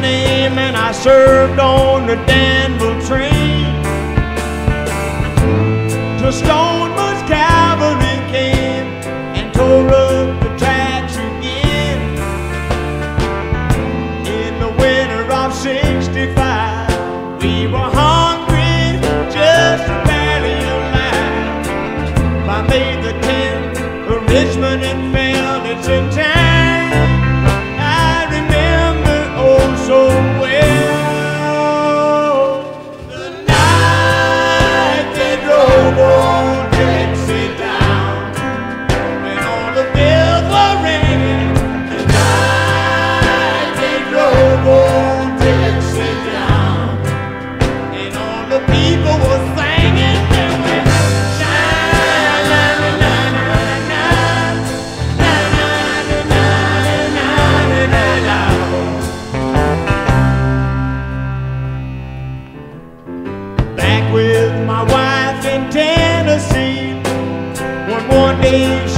name and I served on the Danville train. To Stoneman's cavalry came and tore up the tracks again. In the winter of 65, we were hungry, just barely alive. I made the tent for Richmond and fell it's town. Change.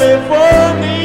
before me.